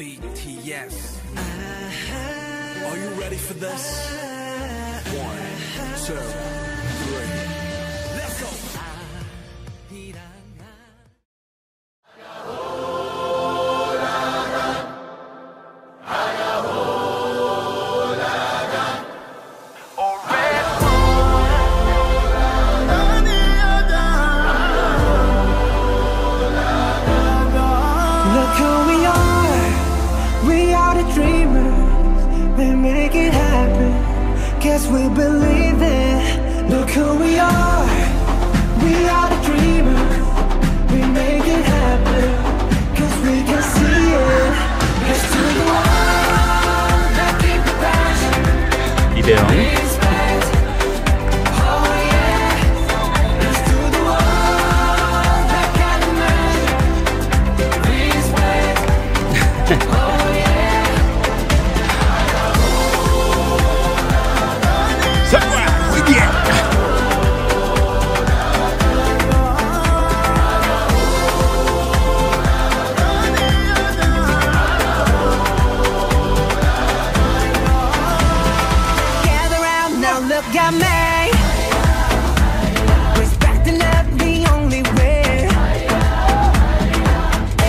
BTS. Are you ready for this? One, two, three. Guess we believe it. Look who we are, we are the dreamers. now, look at me. Respect and love the only way.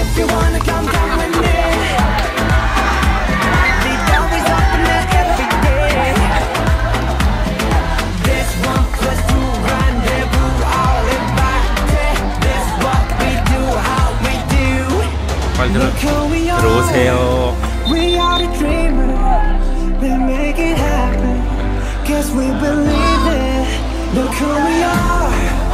If you wanna come down with me, the door is open every day. This one plus two rendezvous, all in day. This what we do, how we do. 빨리 들어, Look who we are. 들어오세요 We believe it. Look who we are.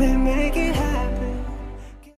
Ven,